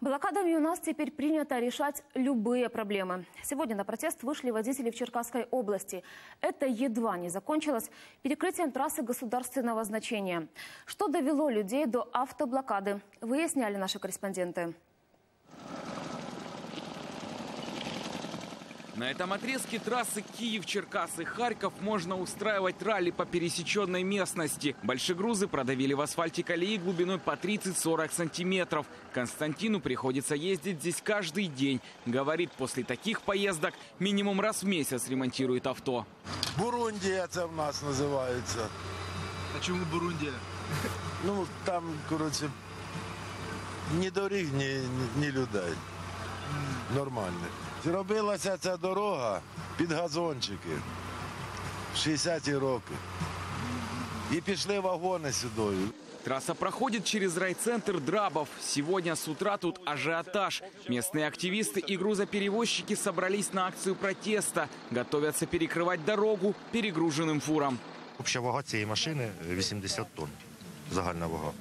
Блокадами у нас теперь принято решать любые проблемы. Сегодня на протест вышли водители в Черкасской области. Это едва не закончилось перекрытием трассы государственного значения. Что довело людей до автоблокады, выясняли наши корреспонденты. На этом отрезке трассы Киев-Черкасы-Харьков можно устраивать ралли по пересеченной местности. Большегрузы продавили в асфальте колеи глубиной по 30-40 сантиметров. Константину приходится ездить здесь каждый день. Говорит, после таких поездок минимум раз в месяц ремонтирует авто. Бурундія це в нас називається. А чому Бурундія? Ну, там, коротше, ні доріг, ні, ні, ні людей. Нормальних. Зробилася ця дорога під газончики в 60-ті роки. І пішли вагони сюди. Трасса проходит через райцентр Драбов. Сегодня с утра тут ажиотаж. Местные активисты и грузоперевозчики собрались на акцию протеста. Готовятся перекрывать дорогу перегруженным фурам. Обща вага цієї машини 80 тонн. Загальна вага.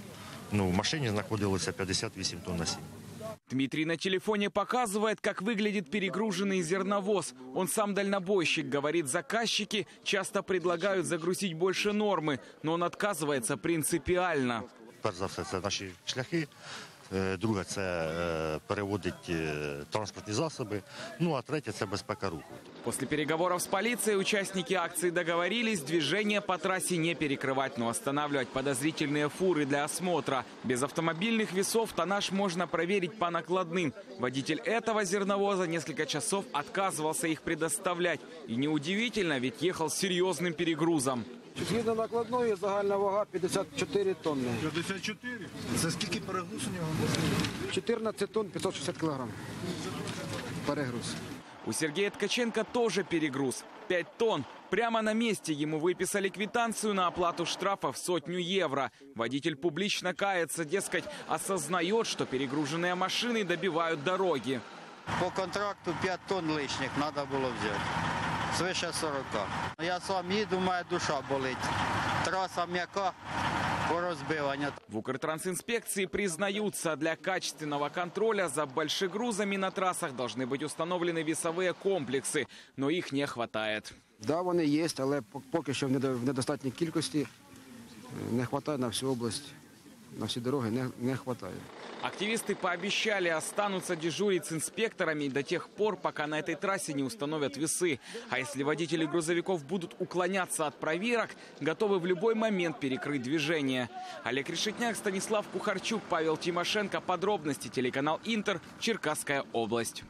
Ну, в машині знаходилося 58 тонн насіння. Дмитрий на телефоне показывает, как выглядит перегруженный зерновоз. Он сам дальнобойщик, говорит, заказчики часто предлагают загрузить больше нормы, но он отказывается принципиально. Перш за шляхи. Друге, це переводить транспортні засоби. Ну а третє це безпека руху. После переговоров с полицией участники акции договорились движение по трассе не перекрывать, но останавливать подозрительные фуры для осмотра. Без автомобильных весов тоннаж можно проверить по накладным. Водитель этого зерновоза несколько часов отказывался их предоставлять. И неудивительно, ведь ехал с серьезным перегрузом. Згідно накладної загальна вага 54 тонни. 54? Це скільки перегруз у нього? 14 тонн 560 кілограм. Перегруз. У Сергея Ткаченко тоже перегруз. 5 тонн. Прямо на месте ему выписали квитанцию на оплату штрафа в сотню евро. Водитель публично кается, дескать, осознает, что перегруженные машины добивают дороги. По контракту 5 тонн лишніх треба було взяти. Свише 40. Я сам їду, моя душа болить. Траса м'яка по розбиванню. В Укртрансинспекции признаются, для качественного контроля за большегрузами на трассах должны быть установлены весовые комплексы, но их не хватает. Да, вони є, але пок- поки що в недо- в недостатній кількості е, не вистачає на всю область, на всі дороги не, не вистачає. Активисты пообещали останутся дежурить с инспекторами до тех пор, пока на этой трассе не установят весы. А если водители грузовиков будут уклоняться от проверок, готовы в любой момент перекрыть движение. Олег Решетняк, Станислав Кухарчук, Павел Тимошенко. Подробности телеканал Интер, Черкасская область.